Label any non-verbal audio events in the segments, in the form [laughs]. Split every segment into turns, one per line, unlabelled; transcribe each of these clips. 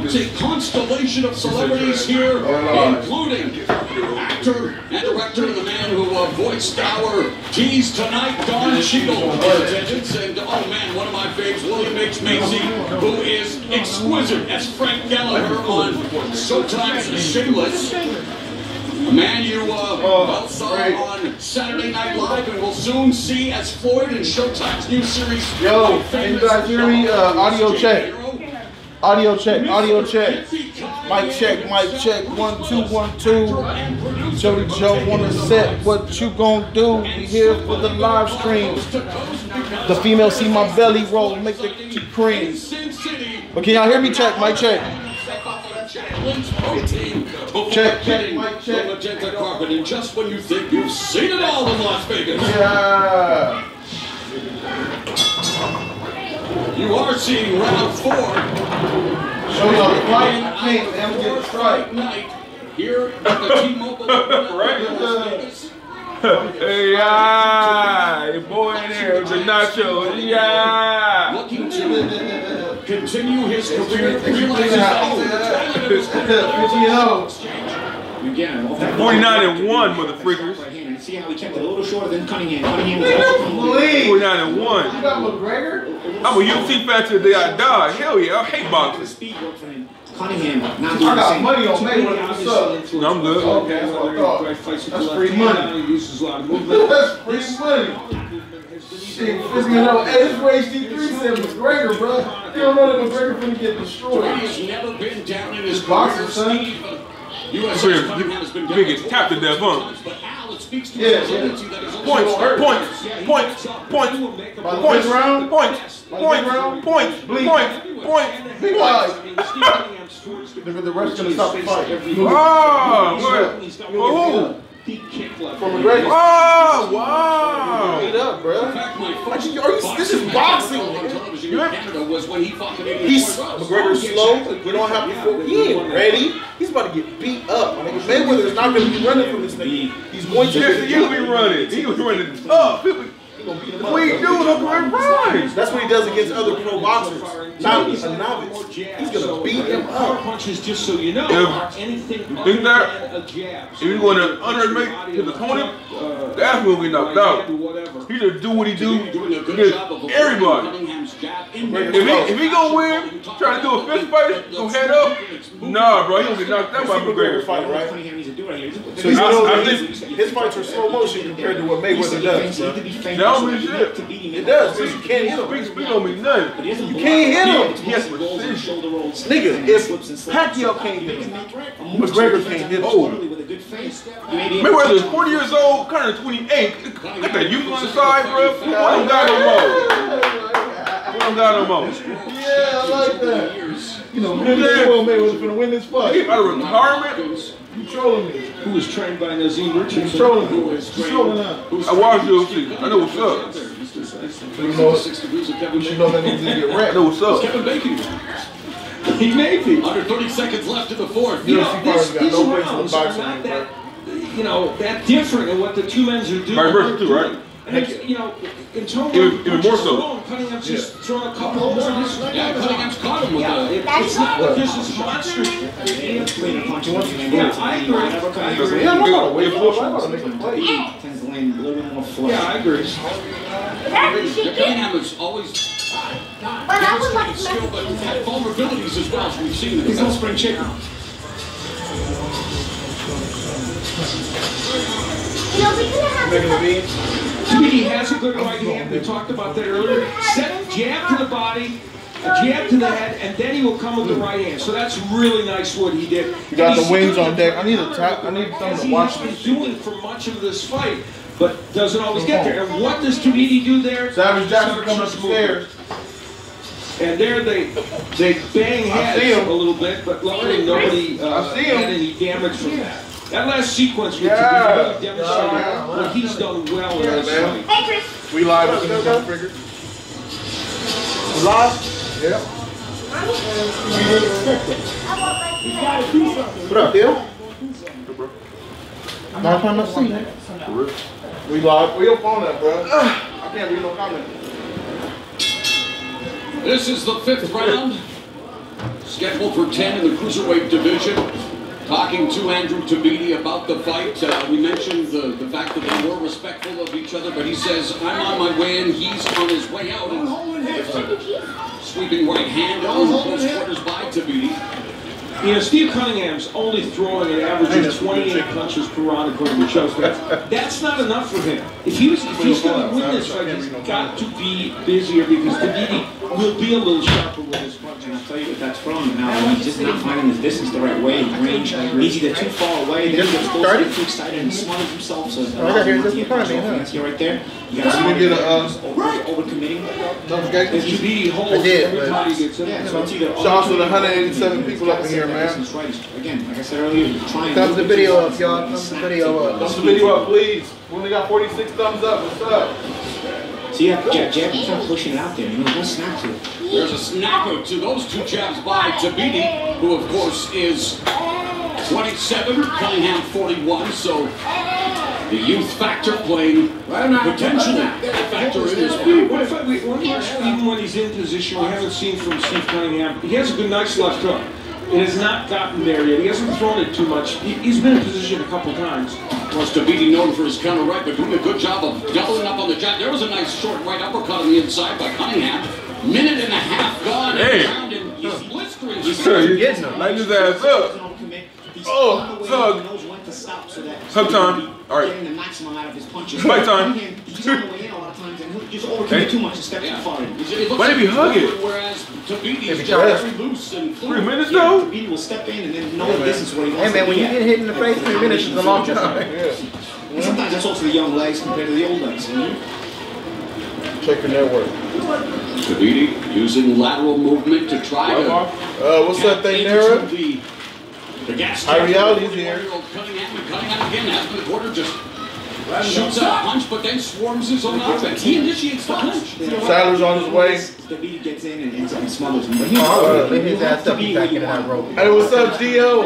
mounting constellation of celebrities here, including actor and director, the man who uh, voiced our tease tonight, Don Cheadle, attendance, and oh man, one of my faves, William H. Macy, who is exquisite as Frank Gallagher on Showtime's Shameless. A man you uh, well saw on Saturday Night Live and will soon see as Floyd in Showtime's new series.
Yo, can you guys hear me? Uh, audio check. Audio check, audio check. Mic check, mic check. One, two, one, two. Jody Joe the set. What you gonna do? We here for the live stream. The female see my belly roll, make the cream. But can y'all hear me? Check, mic check.
Check,
check, mic check.
Magenta carpet, and just when you think you've seen it all in Las Vegas,
Yeah.
You are seeing round four.
Show y'all the flight. I can't. I'm strike.
night here at the T-Mobile Arena
Right. [laughs]
in
Hey, yeah, your boy in here, the nacho, yeah.
Looking to continue his career, realizes oh, the talent of his
You know.
Again,
49 and 1, mother freakers.
right hand. And see how he kept it a little shorter than Cunningham. Cunningham was also coming with-
Please.
49 and
You
1.
got McGregor?
I'm a UFC fan till the day I die. Hell yeah, I hate
The
boxing.
speed work for him. Cunningham not doing
I
the
got
same.
money on
Too
Mayweather.
many
What's
obvious
up?
influences.
No, I'm good.
Okay, that's what I thought.
Great fights with
That's
left
free
hand.
money.
He uses a lot of movement.
That's free money. Shit, this you know, hey, this way HD3 said McGregor, bro. You don't know that McGregor finna get destroyed.
He's never been down in his
Boxing,
career,
son.
Steve. USA's
Big-
Cunningham has been
big
down
as tapped to death, huh?
times, But Al, it speaks to
Yeah,
his
yeah.
ability that is also
Points,
hurt.
points, points, points,
By the
points,
fifth round?
points,
By the
points,
fifth round?
points,
Bleed.
points, points.
Big life.
The,
The rest gonna stop the fight.
Oh, what? For who?
From McGregor.
Oh, wow.
Beat up,
In
bro. Are you- are you- this is boxing,
on
nigga.
television in Canada was when he fought Canadian
He's
Floyd Rose.
McGregor's slow. You don't have to. He ain't ready. He's about to get beat up. I Mayweather is not going to be running from this thing. He's going to
Yes,
get
he will be running. He was running tough. [laughs] He was-
He gonna beat him
What he do? Look where he runs.
That's what he does against other pro boxers. Not a novice. He's gonna beat him
Power
up.
punches, just so you know,
Yeah.
are anything
think
other
that
than a jab.
if you go to underestimate his opponent, that's when we knocked uh, out. He just do what he do
Doing a good
against
job of avoiding
everybody.
Cunningham's jab in there.
If he if he gonna win, try to do a fist fight, go head up. Nah, bro, he gonna get knocked out by
McGregor
McGregor.
fight, right?
Cunningham needs to do right here.
So you
I-
know
I
that
think-
his, his fights are slow motion compared to what Mayweather does, bro.
That don't mean shit.
It does, because you can't hit him.
Speak, speak on me nothing.
You can't hit him.
He has precision.
Nigga, if Pacquiao can't hit him, McGregor can't hit him.
Mayweather is 40 years old, kind of 28. Got that youth on the side, bro. We don't got no more. We don't got no more.
Yeah, I like that. You know, Mayweather Mayweather's gonna win this fight.
He out of retirement.
You trolling me.
Who was trained by Naazim
You
Richardson.
trolling me. You trolling now.
I watched UFC. I know what's up.
You know,
Six degrees of Kevin
you know that needs to get
I know what's up.
Kevin Bacon.
He may be.
Under 30 seconds left in the fourth.
You know, this,
fighters got
these
no place in the
rounds are not that, you know, that different in what the two men are doing.
Vice versa too, right?
And there's, you know, in terms
Even-
of
even more so.
alone, Cunningham's just thrown a couple more. This
Yeah, Cunningham's caught him with
Yeah,
a.
it, it's not like this is monster. Yeah, I agree.
Yeah, I'm not gonna wait for him. I'm gonna make him play.
Tends to land a little bit more flush.
Yeah, I agree.
Cunningham has always demonstrated skill, but had vulnerabilities as well, as we've seen in
He's
the
no
past.
spring chicken.
You know, we're gonna have
Making
to
the beans.
To me, he has a good right hand. We talked about that earlier. Set jab to the body, a jab to the head, and then he will come with the right hand. So that's really nice what he did.
You got the wings on deck. I need a tap. I need
as
someone to
he
watch
has been
this.
doing for much of this fight, but doesn't always get there. And what does Tabiti do there?
Savage Jackson coming up the stairs.
And there they they bang
I
heads a little bit, but luckily nobody uh,
I see
had any damage from that. That last sequence was
Yeah.
really demonstrated
Yeah.
what he's done well in this
man.
fight.
Hey, Chris.
We live with the trigger. We live? Yep. What up, Bill? Long time no see. We live. Where your phone at, bro? I can't read no comment.
This is the fifth round. scheduled for 10 in the cruiserweight division. Talking to Andrew Tabiti about the fight, uh, we mentioned the, the fact that they were respectful of each other, but he says, I'm on my way in, he's on his way out. And sweeping right hand on close quarters by Tabiti.
You know, Steve Cunningham's only throwing an average of 28 punches per round according to Joe That's, that's not enough for him. If he was, if he's going to win this fight, he's got to be busier because Tabiti will be a little sharper with his punches.
I'll tell you what that's from. Now he's just not finding his distance the right way. Range. He's either too far away, then he gets close,
started?
too excited and smothers himself. So
Oh, I got here just in front of me, huh?
Fancy right there. You got
You didn't get a, uh,
over, overcommitting.
If Tabiti holds
I did,
every
but-
time he gets in.
Yeah, so it's either
Shout out to the 187 people up in here, man.
Right. Again, like I said earlier, you're trying.
Thumbs the video up, y'all. Thumbs the video up.
Thumbs the video up, please. We only got 46 thumbs up. What's up?
So yeah, jab, jab, keep on pushing it out there. You know, don't snap to it.
There's a snapper to those two jabs by Tabiti, who of course is 27, Cunningham 41, so the youth factor playing potentially a factor in this play.
What if I, we, one watch, even when he's in position, we haven't seen from Steve Cunningham. He has a good, nice left hook. It has not gotten there yet. He hasn't thrown it too much. He, he's been in position a couple times.
Was Tabiti known for his counter right, but doing a good job of doubling up on the jab. There was a nice short right uppercut on the inside by Cunningham. Minute and a half gone
Hey.
round, and he's blistering.
Sure, you
getting him.
Light his ass up. Oh, hug. Hug time. All right.
Getting the maximum out of his punches.
Fight time.
Just overcommit too much and step too far.
He's- it looks
Why did he hug it?
Whereas Tabiti's
Maybe
still very loose and
Three
fluid.
minutes
Yeah,
though?
Tabiti will step in and then know the distance where he wants
Hey man, when you get hit in the face, three minutes is a long time.
Yeah.
And sometimes that's also the young legs compared to the old legs. You?
Check your network.
Tabiti using lateral movement to try to.
Uh, what's up,
tap
thing,
into
Nara?
The, the gas
High
tank.
reality's here.
Cunningham and Cunningham again after the quarter just shoots out a punch, but then swarms his own offense. He initiates the punch.
Siler's on his way.
Tabiti gets in and, and, and smothers him. But oh, he
Oh, let his ass up, he's back in that rope.
Hey, what's up, Dio?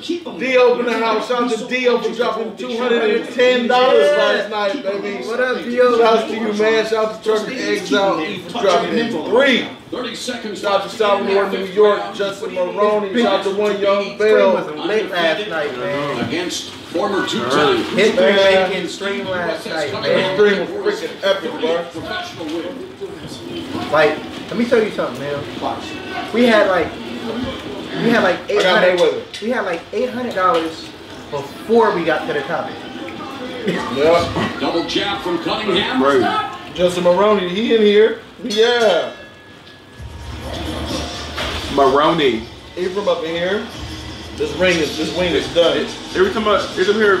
Keep him.
Dio in the house. Shout out to Dio for dropping $210 last night, baby.
What up, Dio?
Shout out to you, man. Shout out to Turkey Eggs Out. E for dropping three.
30 seconds
Shout out to
left.
Salvador, New York. Justin Maroney. Shout out to one young
Stream
Bill.
late last night, man.
Against former two-time
Hit three
Man.
making stream last night,
That
man.
stream was freaking epic, bro.
Like, let me tell you something, man. We had like, we had like eight
got
hundred.
Mayweather.
We had like eight hundred dollars before we got to the topic.
Yeah.
Double jab from Cunningham.
Right.
Justin Maroney, he in here. Yeah.
Maroney.
He from up in here. This ring is this wing is done.
Every time I, every time I hear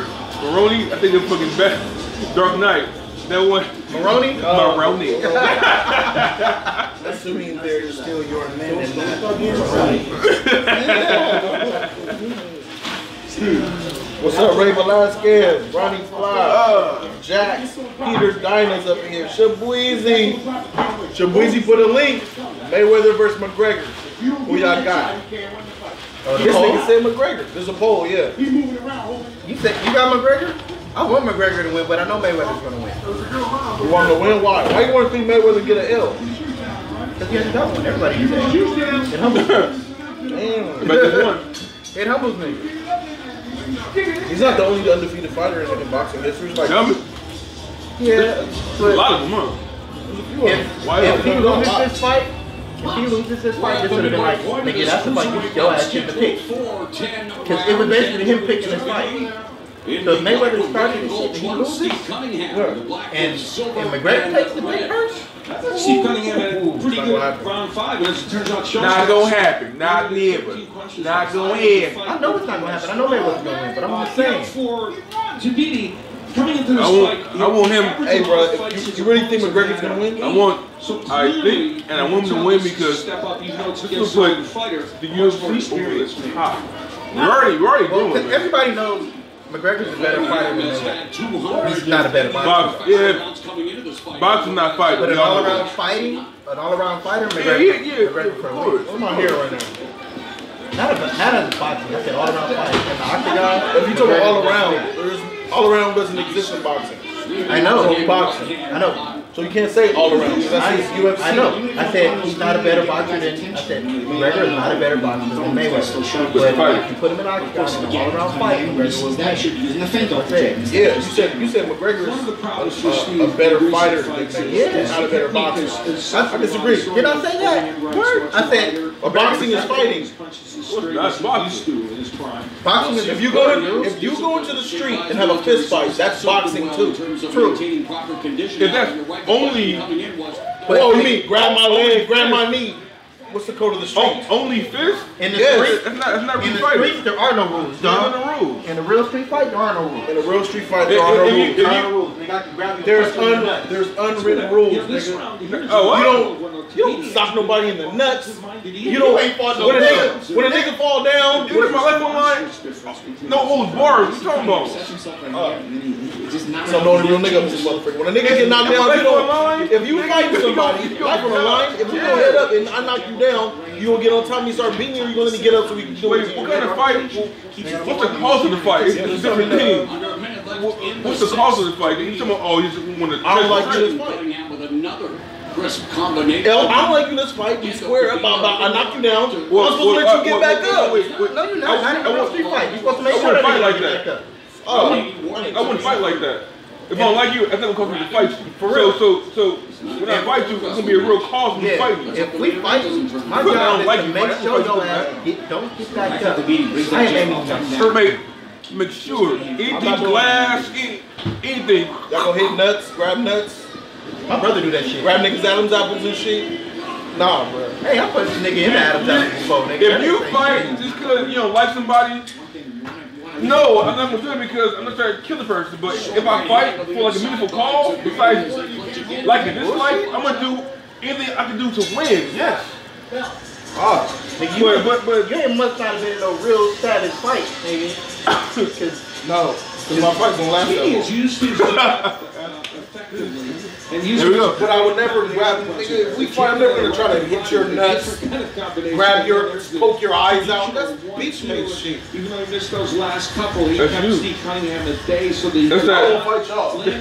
Maroney, I think of fucking Bat, Dark Knight. That one.
Maroney?
Oh.
Maroney. [laughs]
Assuming they're still your men and What's up, Ray Velasquez, Ronnie Fly, Jax, Peter Dinah's up in here, Shabuizi. Shabuizi for the link. Mayweather versus McGregor. Who y'all got?
Oh,
This nigga said McGregor. There's a poll, yeah.
You said you got McGregor? I want McGregor to win, but I know Mayweather's gonna win.
You want him to win? Why? Why you want to think Mayweather get an L?
Cause he hasn't got one. Everybody can say. It humbles me.
Damn.
But one.
It humbles me.
He's not the only undefeated fighter in, in boxing history. Like,
Tell me.
Yeah,
A lot of them, huh?
if,
Why
if he loses this fight, if he loses this fight, this would have been like, nigga, that's the fight you your ass shouldn't have picked.
Because
it was basically him picking this fight. So Mayweather started the shit, and he loses?
And,
And, and McGregor takes the big first?
Steve Cunningham had a pretty good round five, but as it turns out, Sean
Not gonna happen. Not never. Not gonna happen.
I know it's not gonna happen. I know Mayweather's gonna win, but I'm just
Uh,
saying.
For Tabiti, coming into this
I want-
fight,
I want him-
Hey, bro, if you, you really think McGregor's gonna win?
I want.
So
I think, and I want him to win because
step up, even though it's
feels like the UFC over
experience.
is hot. We're already, we're already
Well,
doing
'cause
it.
everybody knows McGregor's a better fighter than Mayweather. He's not a better fighter.
Box, yeah. Boxing not fighting.
But an
all
all
know
around fighting, an all around fighter,
Yeah,
McGregor,
yeah, yeah.
McGregor
Of
for a
course.
I'm not here right now.
Not as not as boxing. I said all around fighting. And the octagon.
If you talk all around, there's all around doesn't exist in boxing.
I know.
It's boxing.
I know.
So you can't say all around.
I,
UFC.
I know. I said he's not a better boxer than I said McGregor is not a better boxer than Mayweather. But if you put him in octagon in an all around fight, McGregor will
That should be using the.
Yeah, you said you said McGregor
One of the
is a, a, a better fighter than Mayweather, not a better boxer. I, I disagree.
Did I say that? Word. I said
A boxing is fighting.
That's boxing.
in his prime.
boxing is
If you go in, if you go into the street and have a fist fight, that's boxing too.
True.
If that's only-
oh, you mean grab my leg, grab my knee? What's the code of the street?
Oh, only fist?
in the
Yes.
street.
That's not, that's not
In the
fighting.
streets, there are no rules,
There are
dog.
no rules.
In a real street fight, there are no rules.
In a real street fight,
If-
there are no
if you-
rules.
There are no rules. They got to grab you.
There's
punch you in the
un, there's unwritten rules,
You know, this
nigga.
Oh, what?
You don't, you don't sock nobody in the nuts. You don't.
Ain't fought
When a
nigga.
nigga, when a nigga fall down,
You put my life on line? No holds bars. What you talking about?
Uh, so I'm the real nigga up this motherfucker. When a nigga get knocked down, you don't. If you fight somebody, life on the line, if you go head up and I knock you down, you gonna get on top of me, start beating you, or you gonna let me get up so we can do
Wait,
it.
what kind of fight? What's the cause of the fight? It's, it's a different thing. What's the cause of the fight? You talking about, oh, you just want to.
I don't like this fight.
Cunningham with another crisp combination.
L, I don't like you this fight. We square up. I, I, I knock you down. I'm
Well,
supposed to
well,
let you
uh,
get back
well,
up.
wait, wait.
No, you're not. Not in a real street fight. You're supposed to make
I
sure
wouldn't
that
fight
nigga
like
get
that.
back up.
Oh,
I wouldn't fight like that. If I don't like you, I think I'm coming to fight you. For real. So, so, so when I fight you, it's gonna be a real cause of me
Yeah,
fighting you.
if we fight, my
I don't
job is
like
to
you,
make
man.
sure
I don't
your ass get, don't get back up.
be
I ain't aiming nothing.
Or make, make sure anything glass, any, anything.
Y'all gonna hit nuts, grab nuts,
My brother do that shit.
grab niggas Adam's apples and shit. Nah, bro.
Hey, I punched a nigga in Adam's apple before, nigga.
If you fight
shit.
just because you don't like somebody, no, I'm not gonna do it because I'm not trying to kill the person. But if I fight for like a meaningful cause, besides like in this life, I'm gonna do anything I can do to win. Yes.
Ah, nigga, you,
But but but
you ain't must not have been no real status fight, nigga. [coughs]
No, because my fight's gonna last
He has used his uh, effectively. And used
Here we go.
But I would never grab, nigga, if we fight, I'm never gonna try to hit your nuts,
Kind of combination
grab your, poke your eyes out. That's beach nigga shit.
Even though he missed those last couple, he
That's
kept
you.
Steve Cunningham at bay so that he could
that-
I won't fight y'all.
That's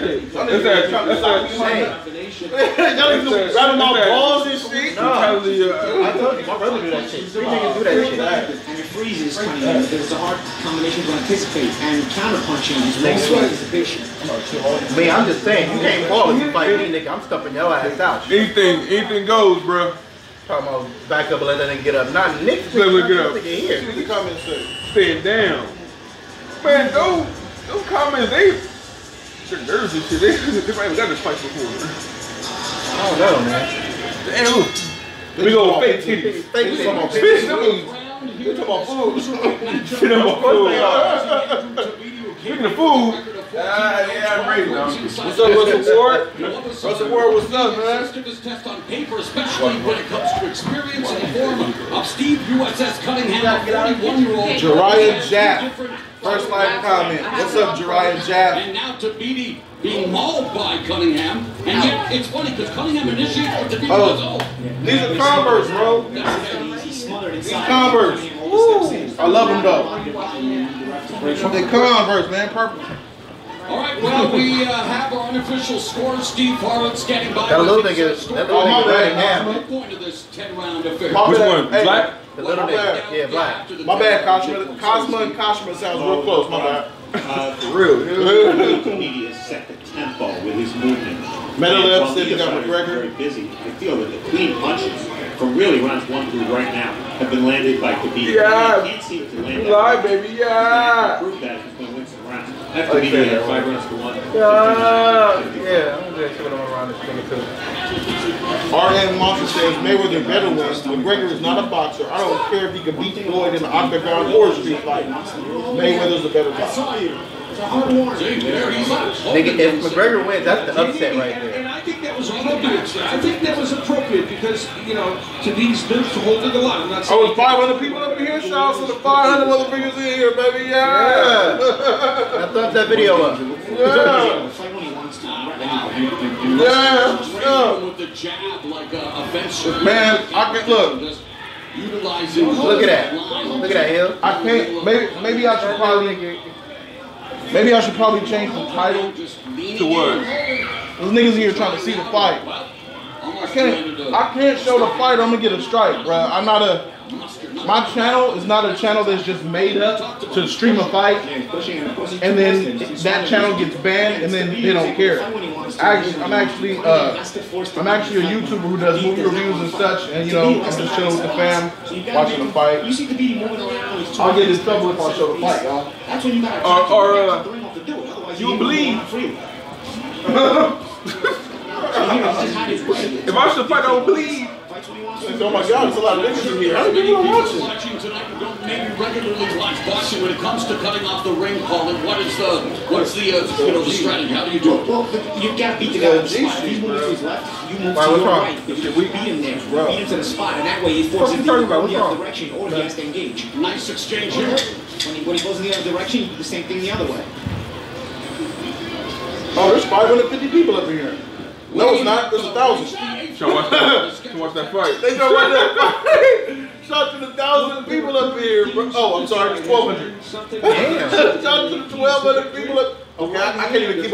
that-
to
that's that-
me, man.
combination.
Y'all niggas grabbing my balls and shit.
mentality. Uh,
I told you, my brother do that shit. Three niggas do that shit.
And it freezes Cunningham. It's a hard combination to anticipate. And counterpunching is long anticipation.
Me, I'm just saying, you can't fall if you fight me, nigga. I'm stumping your ass out.
anything, anything goes, bro.
Talking about back up and let that nigga get up. Not niggas.
Let him get up.
Nigga here.
See the comments say.
Staying down. Man, those those comments, they they're nervous and shit. They [laughs] they probably got this fight before.
Oh, I don't know, man.
Damn, look. We go fake titties.
Fake
They talking about
niggas.
Bitch, them was
They talking about food.
shit on my
Of course they
food.
are.
Speaking of food, ah,
yeah, I'm ready.
What's up, Russell Ward? Russell Ward, what's up, man?
Took his test on paper, especially when it comes to experience in the form of Steve USS Cunningham, a 41-year-old.
Jariah Japp. First live comment. What's up, Jariah Japp?
And now Tabiti being mauled by Cunningham. And yet, it's funny because Cunningham initiates what Tabiti
Oh.
does. Oh,
These are Converse, bro.
He's smothered inside.
Converse. I love them though. They Converse, man. Purple.
All right, well, we uh, have our unofficial score. Steve Farhood standing by.
That little
with
nigga,
uh,
that
score.
little
Oh, my
nigga right now.
The point of this 10-round affair.
Which one?
Hey,
Black?
The little
My
nigga.
bad.
Yeah, black.
My bad,
10-round
Kashma. Cosma and Kashma sounds real close. My bad.
Uh,
For real. [laughs]
Media set the tempo with his movement.
Medalev
And
said he got
while the other side is
McGregor.
Very busy. I feel that the clean punches from really rounds one through right now have been landed by Khabib.
Yeah.
He can't seem to land
You lie, baby, yeah.
Prove that if he's going to win some rounds. That's
like
Khabib
that.
at five rounds to one.
Yeah, yeah, I'm gonna shit him around this nigga too.
RN Monster says Mayweather better win. McGregor is not a boxer. I don't care if he can beat Floyd in the octagon or a street fight. Mayweather's a better boxer.
See, there he's up.
Nigga, if McGregor wins, that's the upset right there.
and I think that was appropriate. I think that was appropriate because, you know, to these boots holding a lot. I'm not oh, saying
Oh, 500 people up in here. Shout out to the 500 motherfuckers in here, baby. Yeah.
I thumbs that video up.
Yeah.
Fight when he wants to.
Yeah. Yeah.
With the jab like uh, a, a.
Man, I can- look.
Just Utilizing.
Look at that. Look at that hill.
I can't. Maybe, maybe I should probably. Maybe I should probably change the title
Just
To what?
In.
Those niggas here trying to see the fight. I can't.
landed a
I can't show the fight. I'm gonna get a strike, bro. I'm not a. My channel is not a channel that's just made up to stream a fight, and then that channel gets banned, and then they don't care. Actually, I'm actually uh, I'm actually a YouTuber who does movie reviews and such, and you know, I'm just chilling with the fam, watching the fight.
You see the BD moving around. he's
I'll get in trouble if I show the fight, y'all.
That's when you gotta
Or- or, uh,
the ring off the door. Otherwise,
you
ain't
bleed.
going free. [laughs]
If I should fight, I would bleed.
Oh my God, there's a lot of niggas in here. How many
Many
people
people
are watching?
watching tonight who don't maybe regularly watch boxing when it comes to cutting off the ring, Colin. What is the what's the uh, you know the strategy? How do you do it?
Well, you gotta beat the guy on the spot. If he's moving to his left, you move
Why,
to
what's
your
wrong?
right. If you beat him there, you beat him to the spot, and that way he forces
Fucking
him to
talking
go in the other direction, or he has to engage.
Nice exchange here.
When he, when he goes in the other direction, you do the same thing the other way.
Oh, there's 550 people up in here. No, it's not. There's a thousand.
Should watch that. Should watch that fight.
They go right there. Shout to the thousand people up here. Bro. Oh, I'm sorry, it's 1,200.
Something. [laughs]
Shout to the 1,200 people up. Okay, I, I can't even keep up.